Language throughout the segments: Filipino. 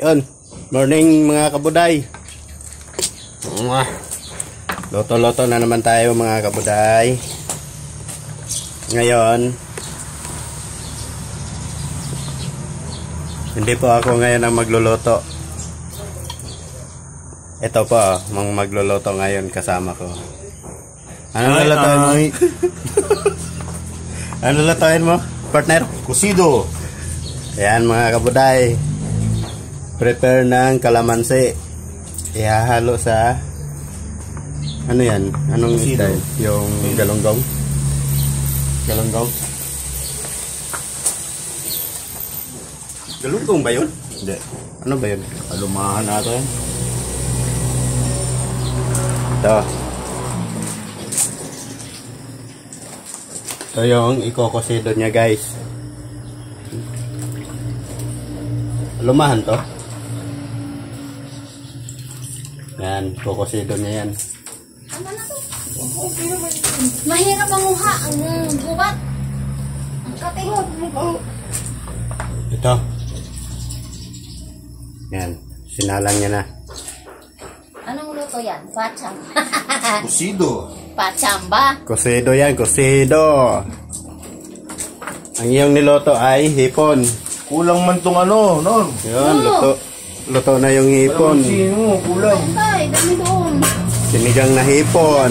Yun. Morning mga kabuday. Loto-loto na naman tayo mga kabuday. Ngayon, hindi po ako ngayon ang magluluto. Ito po, mang magluluto ngayon kasama ko. Anong lulutuin mo? ano lulutuin mo, partner? Kusido. Ayan mga kabuday. Prepare ng kalamansi. Ihahalo sa ano yan? Anong Kusido. style? Yung galunggong? Galunggong? Galunggong ba yun? Hindi. Ano ba yun? Alumahan natin. Ito. Ito yung ikokosido niya guys. Lumahan to. Yan, kokosido niya yan. Ano na to? Mahirap manguha ang gubat. Ang katingod. Ito. Yan, sinalang niya na. Anong luto yan? Pacham. Kusido. Pacham ba? Kosido yan, kosido. Ang iyong niloto ay hipon. Kulang man tong ano, non. Yun, Oo. luto. Luto na yung hipon. Kulang. Dami doon. Sinigang na hipon.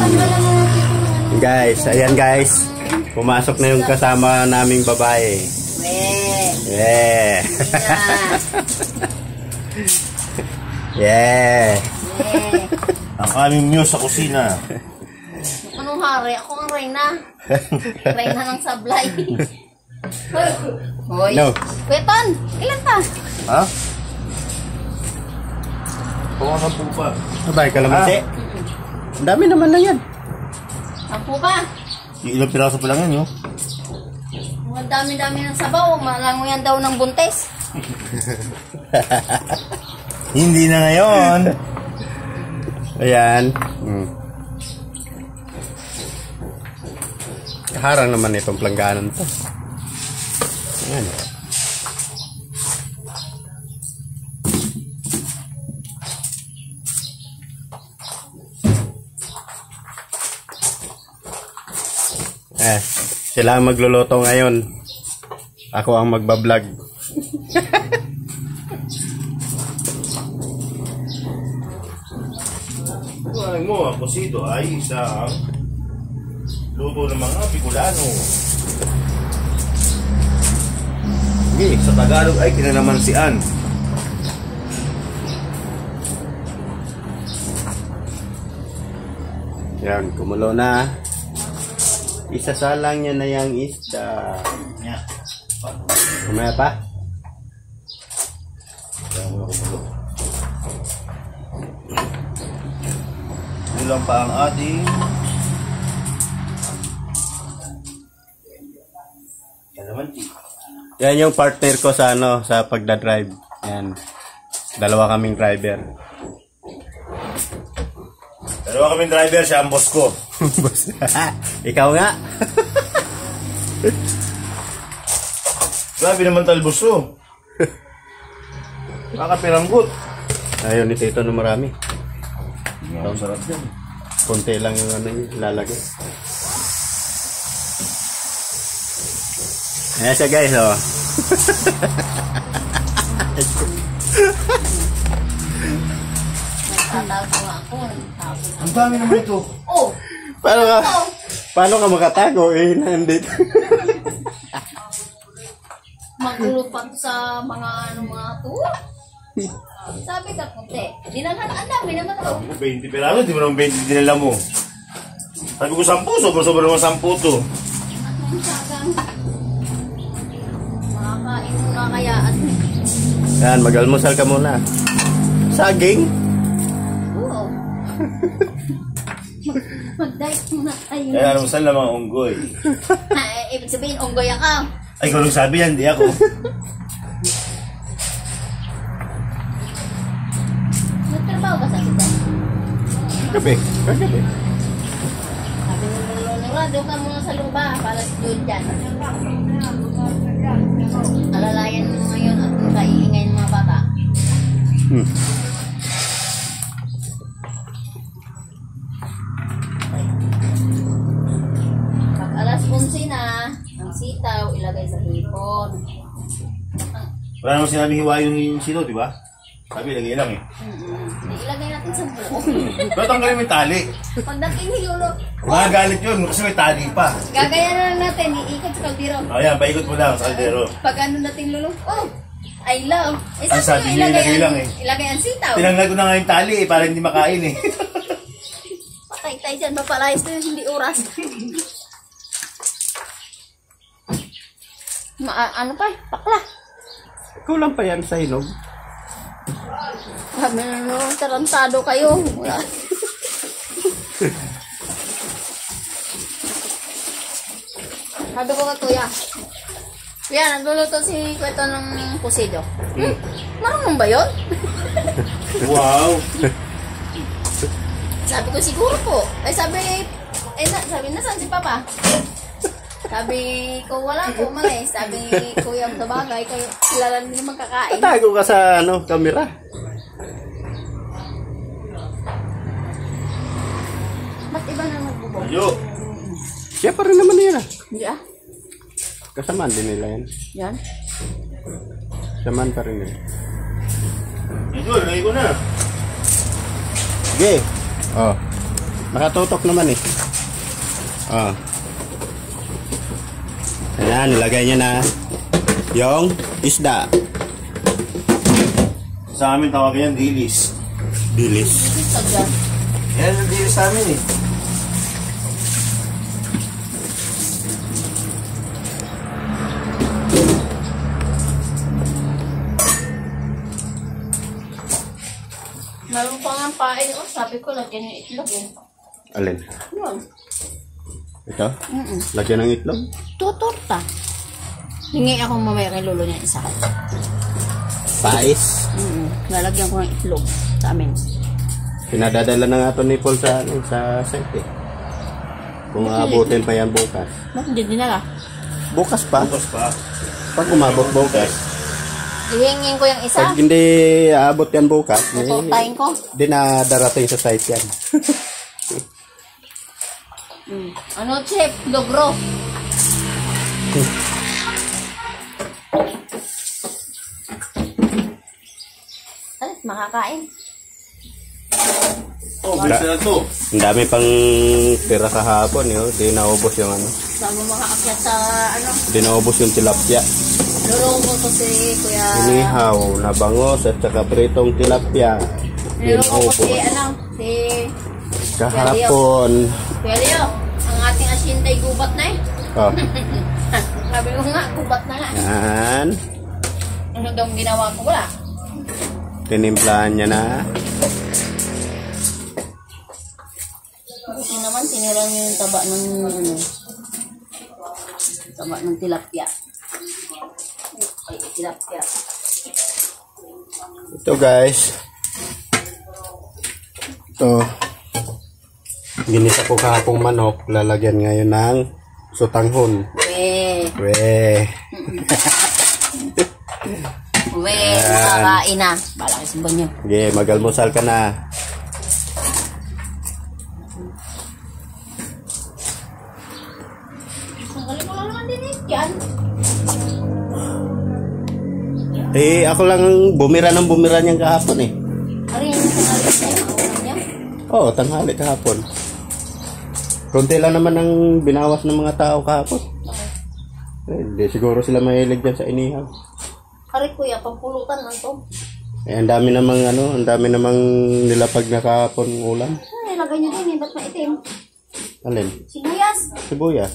Guys, ayan guys. Pumasok na yung kasama naming babae. Weh. Yeah. Yeah. Ang aming muse sa kusina. Anong hari? Ako ang reyna. Reyna ng sablay. Hoy. Hoy. No. Kweton, ilan ka? Ha? Oo, ang po pa. Abay, kalamansi. Ang dami naman na yan. Sampu ba? Yung ilang piraso pa lang yan, yo. Ang dami-dami ng sabaw. Malango yan daw ng buntes. Hindi na ngayon. Ayan. Hmm. Harang naman itong plangganan to. Ayan. Eh, sila ang magluluto ngayon. Ako ang magbablog. Kuhanin mo, ang kusido ay isang luto ng mga Bicolano. Hindi, sa Tagalog ay kinanamansian. Yan, kumulo na. Isasalang niya na yung isda. Yan. Kumaya pa? Kaya mo kumulo. Yun lang pa ang ating kalamanti. Yan yung partner ko sa ano, sa pagdadrive. Yan. Dalawa kaming driver. Dalawa kaming driver, siya ang boss ko. Boss. Ikaw nga. Grabe naman talbos to. Kakapiranggot. Ayun ni Tito na marami. Ang sarap yan. Kunti lang yung ano yung lalagay. Ayan siya guys, oh. Ang dami naman ito. Oh! Paano ka, paano ka makatago eh, nandito. Magulo pa to sa mga ano mga to. Sabi ka kunti. Dinalhan, ang dami naman oh. ako. Sabi ko 20 piraso, di mo naman 20 dinala mo. Sabi ko 10, sobra-sobra naman 10 to. Makakain mo na kaya at Yan, mag-almusal ka muna. Saging? Mag-diet muna tayo. Kaya alam mo saan lang mga unggoy. Eh, Ibig sabihin, unggoy ako. Ay, kung sabi yan, di ako. Nagtrabaho ka sa kita. Gabi. Gabi. Sabi ng lolo, doon ka muna sa lupa para si Jude dyan. Alalayan mo ngayon at kaiingay ng mga bata. Hmm. Sitaw ilagay sa hipon. Wala naman sinabi hiwain yung silo, di ba? Sabi, lagay lang eh. Mm-mm. Ilagay natin sa buo. Pero tanggalin mo yung tali. Pagdating hilulo, Magagalit yun kasi may tali pa. gagayan na lang natin, iikot sa kaldero. Ayan, paikot mo lang sa kaldero. Pag ano nating lulong, oh, I love. Eh, Ang sabi niya, ilagay ang- lang eh. Ilagay ang sitaw. Tinanggal ko na nga yung tali eh, para hindi makain eh. Patay tayo dyan, mapalayas to hindi oras. Ma ano pa, pakla. Kulang pa yan sa hinog. Sabi na no, tarantado kayo. Wala. Sabi ko kay kuya, Kuya, nagluluto si Kwento ng pusido. Hmm, marunong ba yun? wow! Sabi ko, siguro po. Ay, sabi, eh, na, sabi, nasaan si Papa? Sabi ko, wala po, umalis. Sabi, kuya, sa bagay, kayo, kilala niyo naman kakain. Tatago ka sa ano, camera. Ba't iba na nagbubog? Ayo! Siya pa rin naman yun ah. Hindi ah. Kasamaan din nila yan. Yan. Samaan pa rin nila. Ito, lagay ko na. Sige. Oh. Nakatutok naman eh. Oh. Ayan, nilagay niya na yung isda. Sa amin tawagan yan, dilis. Dyan. Yan ang dilis sa amin eh. Meron pa nga pain. Oh, sabi ko, lagyan yung itlog eh. Alin? Yun. Ito? Mm-mm. Lagyan ng itlog? Tutorta. Hingi ako mamaya kay lolo niya isa. Pais. Mm-mm. Lalagyan ko ng itlog sa amin. Pinadadala na nga ito ni Paul sa, ano, sa site eh. Kung aabutin pa yan bukas. Ba't hindi dinala? Bukas pa. Tapos pa. Pag umabot bukas. Ihingin ko yung isa. Pag hindi aabot yan bukas, Tutortahin ko. di na darating sa site yan. Mm. Ano, chef? Logro. Ay, makakain. Oh, na to. Ang dami pang tira kahapon, yun. Di naubos yung ano. Bago makaakyat sa, ano, Di naubos yung tilapia. lulungo ko si Kuya. Inihaw, nabangos, at saka pritong tilapia. Lulungo ko si, ano, si Kahapon. Kuya Leo. Ang ating asintay gubat na eh. Oh, Sabi ko nga, gubat na nga. yan. Ano daw ginawa ko? Wala. Tinimplahan niya na. Buti naman, sinira niyo yung taba ng, ano, taba ng tilapia. Ay, tilapia. Ito guys. Ito. Ginisa ko kahapong manok. Lalagyan ngayon ng sutanghon. We, Weh. we, makakain na. Bala kayo sa banyo. Sige, magalmusal ka na. Eh. Ako lang bumira ng bumira niyang kahapon eh. Ano yung niya? Oo, oh, tanghali kahapon. Konti lang naman ang binawas ng mga tao kahapon. Eh, di siguro sila mahilig dyan sa inihaw. Kari kuya, pampulutan lang to. Eh, ang dami namang ano, ang dami namang nilapag na kahapon ulam. Ano, nilagay niyo din eh. Ba't maitim? Alin? Sibuyas. Sibuyas.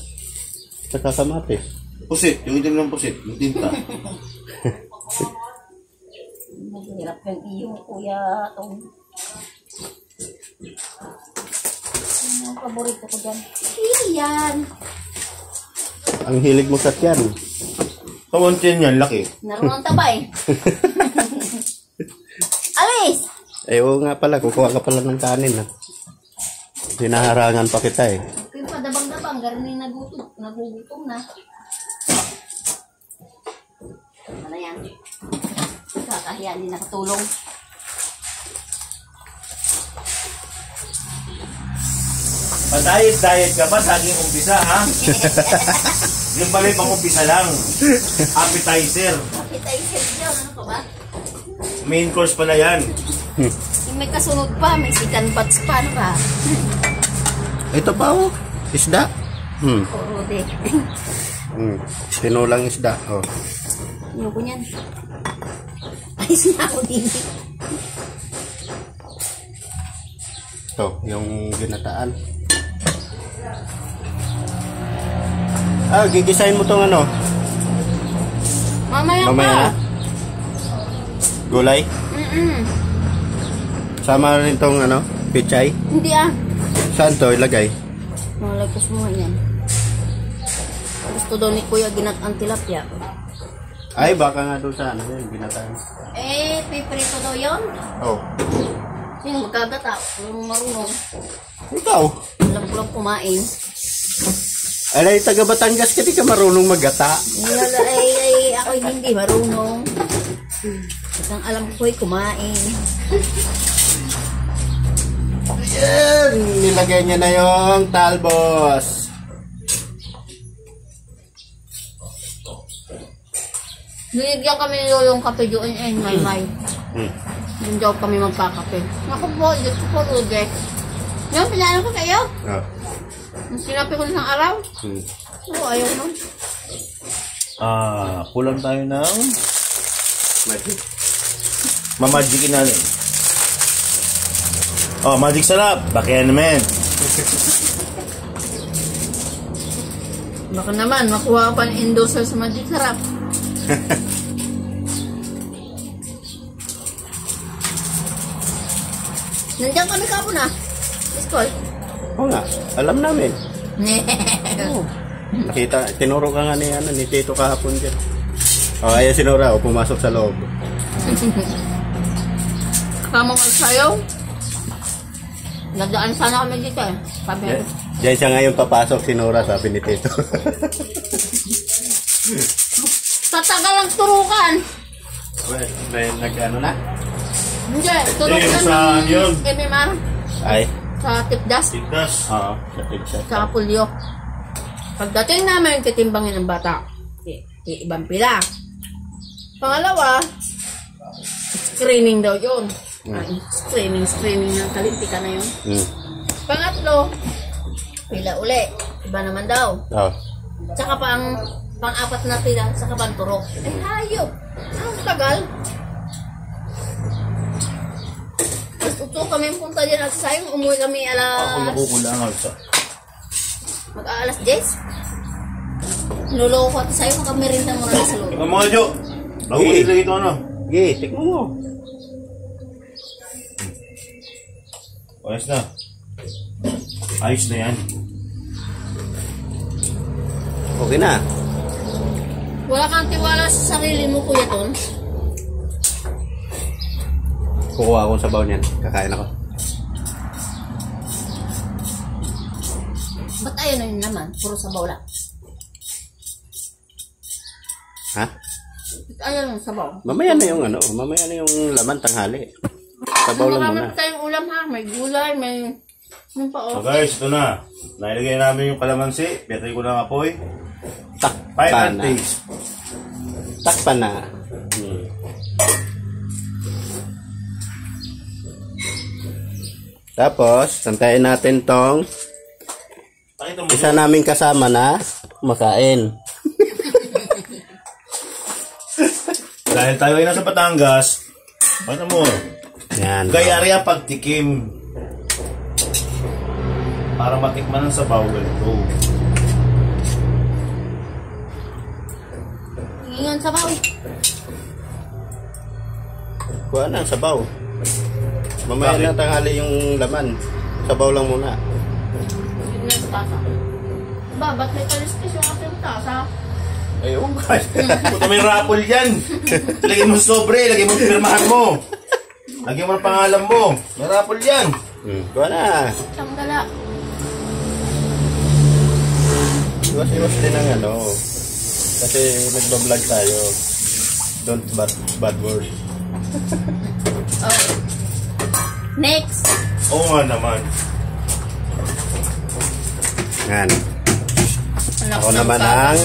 Saka kamatis. Pusit, yung itim ng pusit, yung tinta. Mahirap yung iyo, kuya. Tong. Ang paborito ko dyan? Iyan. Ang hilig mo sa tiyan. Kawantin yan, laki. Naroon ang tabay. Alis! Eh, oo nga pala, kukuha ka pala ng kanin ha. Hinaharangan pa kita eh. Yung padabang-dabang, garin nagutom, nagugutom na. Ano yan? Kakahiya, hindi nakatulong. Pa-diet-diet ka pa, saging umpisa, ha? Yung pala yung pang-umpisa lang. Appetizer. Appetizer yun. Ano ka ba? Main course pala yan. May kasunod pa, may second batch pa. Ano ka? Ito pa oh. Isda. Hmm. Puro de. hmm. Tinulang isda. Oh. Ayoko niyan. Ay, sinako din. Ito, yung ginataan. Ah, gigisahin mo tong ano? Mamaya, Mamaya pa. na? Gulay? Mm-mm. Sama rin tong ano? Pichay? Hindi ah. Saan to ilagay? Malagos mo yan. Gusto daw ni Kuya ginat ang tilapia. Ay, baka nga doon sa ano yun, ginataan. Eh, piprito daw yun. Oh. Sino magkagata? Yung marunong. Ikaw. Alam ko lang kumain. Alay, taga Batangas ka, di ka marunong maggata. Nilala, ay, ay, ako hindi marunong. At ang alam ko ay kumain. Yan, nilagay niya na yung talbos. Binigyan kami ni Lolong kape doon eh, may may. Hmm. Doon daw kami magkakape. Naku po, Diyos ko po, Rude. Yung pinano ko kayo, Oh. Sinabi ko isang araw. Hmm. Oo, ayaw nun. Ah, kulang tayo ng Magic. mamagicin natin. Oh, magic sarap. Bakit naman? Baka naman, makuha pa ng endorser sa Magic Sarap. Nandiyan kami kapon na. Miss Call. Oo nga, alam namin. Nakita, tinuro ka nga ni, ano, ni Tito kahapon dyan. Oh, ayan sinura, oh, pumasok sa loob. Kamo ko sa'yo. Nagdaan sana kami dito eh. Sabi Diyan, diyan siya ngayon papasok, sinura, sabi ni Tito. Tatagal ang turukan. well, may nag-ano na? Hindi, turukan yun? MMR Ay, sa tipdas, Tigtas. oo, sa Tito. sa pulyo. Pagdating namin, titimbangin ng bata. I- iibang pila. Pangalawa, screening daw yun. Ay, screening, screening ng kalintika na yun. Hmm. Pangatlo, pila uli. Iba naman daw. Oh. Tsaka pang pang-apat na pila, tsaka pang turok. Eh, hayop. Ang tagal. Tapos uto kami punta dyan at sayang umuwi kami Ako alas, nakukulangan sa... mag-aalas 10. Niloloko ko at sa'yo makamerinda mo na sa loob. Ikaw mga Jo. Eh. nila ito ano. Sige, tikmo mo. Ayos na. Ayos na yan. Okay na. Wala kang tiwala sa sarili mo, Kuya Ton. Kukuha akong sabaw niyan. Kakain ako. Ba't ayaw na yun naman? Puro sabaw lang. Ha? Ba't ayaw ng sabaw? Mamaya na yung ano, mamaya na yung laman tanghali. Sabaw lang Marami muna. pa tayong ulam ha. May gulay, may... Yung pa So oh. guys, ito na. Nailagay namin yung kalamansi. Pinatay ko ng apoy. Takpan na. Takpan na. Tapos, santayin natin tong isa naming kasama na makain. Dahil tayo ay nasa Batangas, pakita mo. Yan. Gayari ang pagtikim. Para matikman ng sabaw, ganito. Ingan sabaw. Kuha na, sabaw. Mamaya Bakit? na tanghali yung laman. Sabaw lang muna. Hindi na tasa. Ba, ba't may kaliskis yung ating tasa? Ayun. Puta may rapol yan. Lagyan mo sobre, lagyan mo pirmahan mo. Lagyan mo ng pangalan mo. May rapol yan. Hmm. Kuha na. Tanggala. Iwas-iwas din ang ano. Kasi nagbablog tayo. Don't bad, bad word. Oh. Next. Oo nga naman. Yan. Ako naman ang-.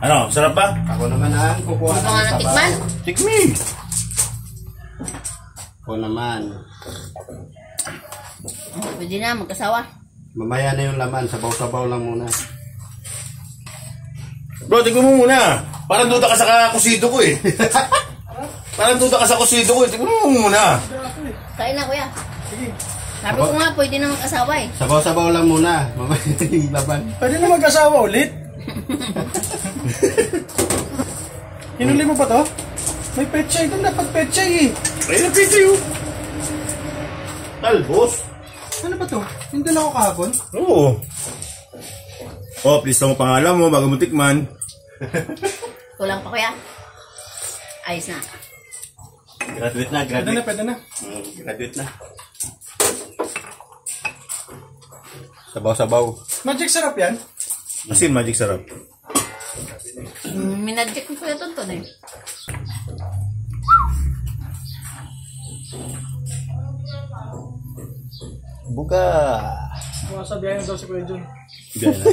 Ano, sarap ba? Ako naman ang kukuha ng sabaw. natikman. Tikmi. Ako naman. Pwede na, magkasawa. Mamaya na yung laman. Sabaw-sabaw lang muna. Bro, tignan mo muna. Parang duda ka sa kusido ko eh. Parang duda ka sa kusido ko eh. Tignan mo muna. Kain na, kuya. Sabi ko nga, pwede na mag-asawa eh. Sabaw-sabaw lang muna. Mamaya na yung laman. Pwede na mag-asawa ulit. Hinuli mo ba to? May pechay doon, dapat pechay eh. Ay, napito yun. Talbos. Ano ba to? Hindi na ako kahapon. Oo. Oh, please mo pangalan mo bago mo tikman. Kulang pa, kuya. Ayos na. Graduate na, Pwede na, graduate. pwede na. Mm, graduate na. Sabaw-sabaw. Magic sarap yan. Asin, magic sarap. Mm, minadjek ko kuya tonton eh. Buga. Mga sabihan daw si Kuya Jun. Diyan na.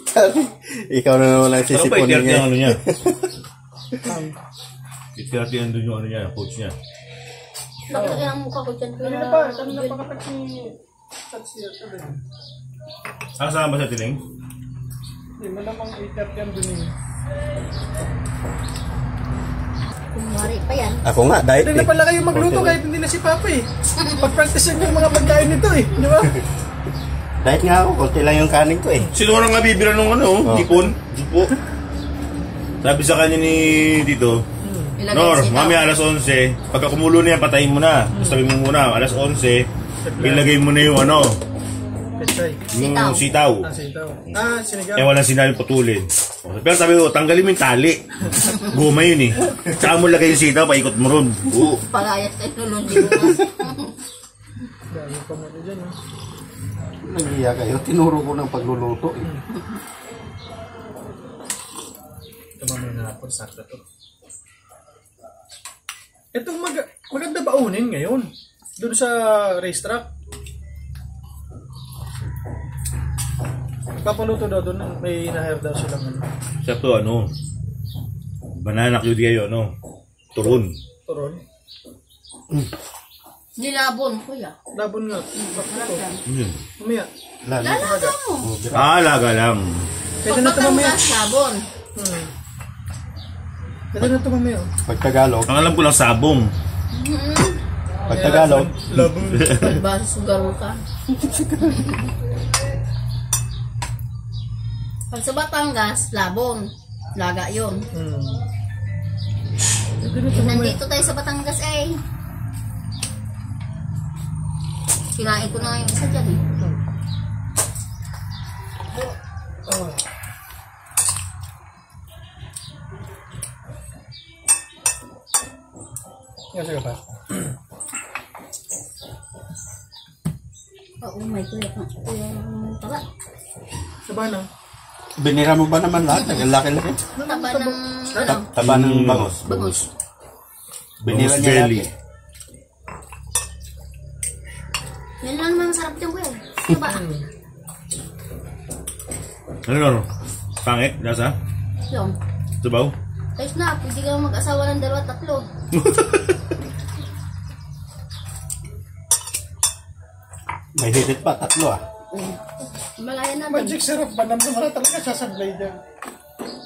ikaw, ikaw na naman ang sisipunin niya. ano niya? Itirti ang doon yung ano niya, coach niya. Laki ang mukha ko dyan, kuya. kanina pa, kanina pa kapag si... Sabi. Ah, saan ba sa tiling? Hindi, malamang 8.30 ang dun eh. Kumari pa yan. Ako nga, diet Pwede na eh. pala kayo magluto kahit hindi na si Papa eh. Pag-practice yung mga pagkain nito eh. Di ba? Diet nga ako, konti lang yung kanin ko eh. Sino nga nga bibira nung ano, Oh. hipon? Hipo. Sabi sa kanya ni Tito, Ilagay Nor, sitaw. mami alas 11, pagka kumulo na yan, patayin mo na. Sabi mo muna, alas 11, ilagay mo na yung ano, Pechay. yung sitaw. Ah, sitaw. Ah, sinigaw. Eh, walang sinabi putulin. Pero sabi ko, tanggalin mo yung tali. Guma yun eh. Tsaka mo lagay yung sitaw, paikot mo ron. Oo. Palayas kayo nung di mo. Dami pa mo dyan eh. Nagiya kayo, tinuro ko ng pagluluto eh. Ito mamaya na hapon, sakto to. Ito mag maganda baunin ngayon. Doon sa racetrack. Papaluto daw doon, may na-hire daw silang ano, Siya to, ano, banana cute kayo, ano, turon. turon. Nilabon, kuya. Labon nga. Papaluto. Yan. Yun. Mamaya. Lalo. Lalaga mo. Ah, laga lang. Pwede na ito mamaya. Pagpatangas, labon. Pwede na ito mamaya. Pag Tagalog, Ang alam ko lang sabong. pag Tagalog, Labon. Diba, sugaro ka. Pag sa Batangas, labon. Laga yun. Hmm. Mamaya. Nandito tayo sa Batangas eh. Kinain ko na nga yung isa dyan eh. Oh. Kasi ka pa. Oo, may kuya pa. Kuya taba. Saba na. binira mo ba naman lahat? Ang laki-laki. Taba ng ano, Ta- Taba ng bangos. bangus. Binira niya belly. lahat. Yan lang naman sarap dyan kuya. Taba. Ano, ano? Pangit? Lasa? Yung. Sabaw? Ayos na, pwede ka mag-asawa ng dalawa tatlo. May hirit pa, tatlo ah. Malaya natin. Magic syrup, banam na mga talaga sasablay dyan.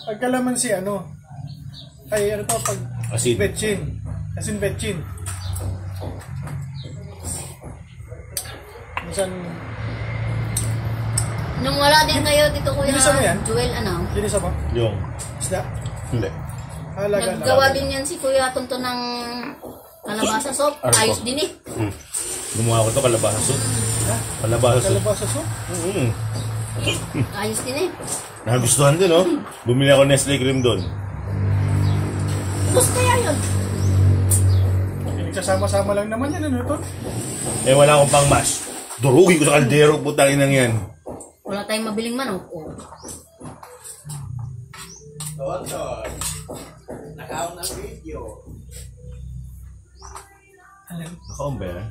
Pagkalaman si ano, ay ano to, pag Asin. betchin. Asin betchin. Minsan, Nung wala din kayo dito kuya, Bilisan mo yan? Joel, ano? linis ba? Yung. Isda? Hindi. Halaga na. Naggawa din yan si Kuya Tonto ng kalabasa soup. Ano Ayos din eh. Gumawa ko to kalabasa soup. Kalabasa soup. Kalabasa soup? Mm. Ayos din eh. Nagustuhan din, oh. Bumili ako Nestle cream doon. Gusto kaya yun. Pinagsasama-sama lang naman yan, ano to? Eh, wala akong pang mash. Durugin ko sa kaldero, putangin nang yan. Wala tayong mabiling manok. Oh. Nakaon ba yan?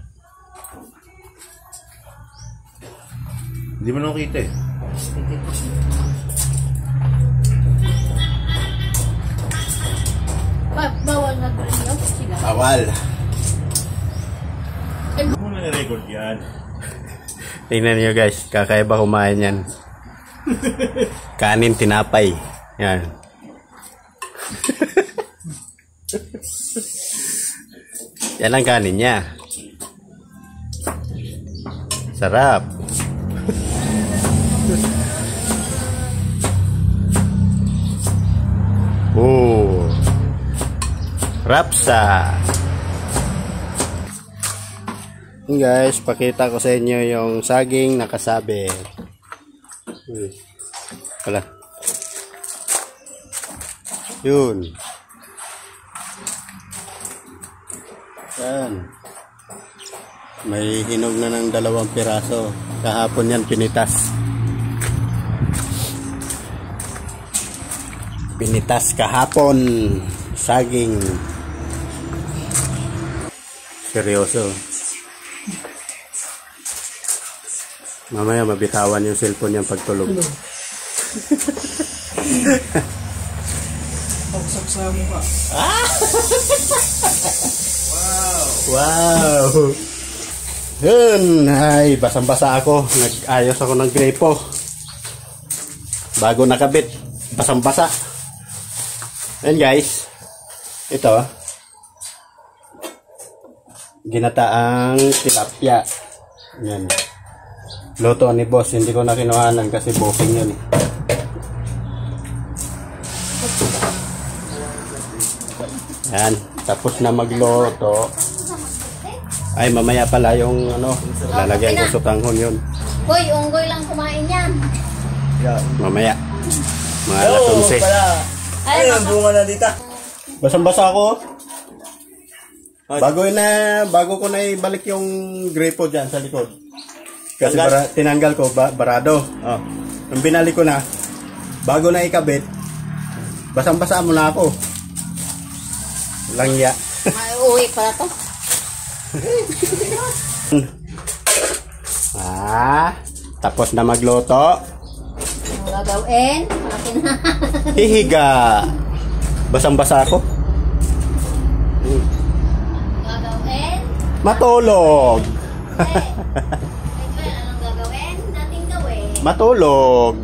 Hindi mo nakita eh. Ba bawal na ko rin yun sila. Bawal. Ano mo na-record yan? Tingnan niyo guys, kakaiba kumain yan. Kanin tinapay. Yan. yan ang kanin niya. Sarap. Oh. Rapsa. Guys, pakita ko sa inyo yung saging nakasabi. Hmm. Wala. Yun. Yan. May hinog na ng dalawang piraso. Kahapon yan pinitas. Pinitas kahapon. Saging. Seryoso. Mamaya mabitawan yung cellphone niyang pagtulog. Pagsak sa mukha. Wow! Yun! Ay, basang-basa ako. Nag-ayos ako ng grepo. Bago nakabit. Basang-basa. Yan guys. Ito. Ginataang tilapia. Yan. Luto ni boss. Hindi ko na kinuhanan kasi booking yun. eh. Yan. Tapos na magluto. Ay, mamaya pala yung ano, lalagyan ko sa tanghon yun. Hoy, unggoy lang kumain yan. Mamaya. Mga alas 11. Ay, Ayun, bunga na dito. Basang-basa ako. Bago na, bago ko na ibalik yung grepo dyan sa likod. Kasi bara, tinanggal ko, ba, barado. Oh. Nung binalik ko na, bago na ikabit, basang-basa mo na ako. Langya. Ay, uwi pala to. Ah, tapos na magluto. Gagawin. Hihiga. Basang-basa ako. Gagawin. Matulog. Anong gagawin? Nating gawin. Matulog.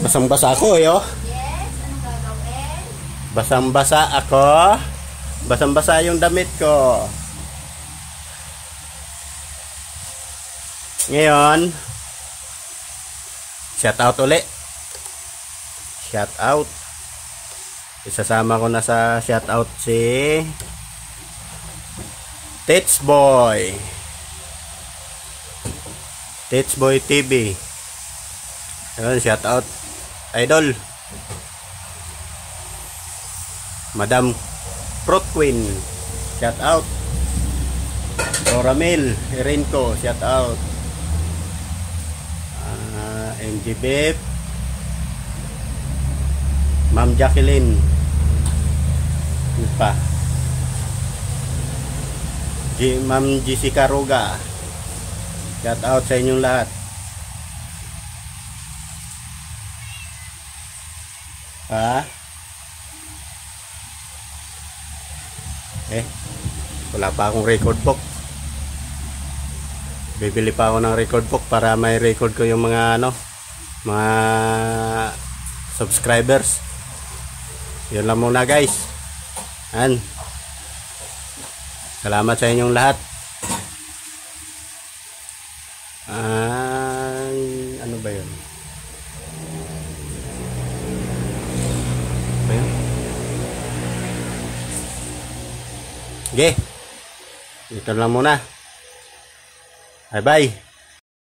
Basang-basa ako, eh, oh. yes, anong gagawin? Basang-basa ako. Basang-basa yung damit ko. Ngayon, shout out uli. Shout out. Isasama ko na sa shout out si Tits Boy. Tits Boy TV. Ayun, shout out. Idol. Madam Fruit Queen. Shout out. Dora Mel, Erenco, shout out. MG. Ma'am Jacqueline. Ano pa? Ma'am Jessica Roga. Shout out sa inyong lahat. Ha? Eh, wala pa akong record book. Bibili pa ako ng record book para may record ko yung mga ano, mga subscribers. Yun lang muna guys. Yan. Salamat sa inyong lahat. Ay, ano ba yun? Ba yun? Okay. Ito lang muna. Bye bye.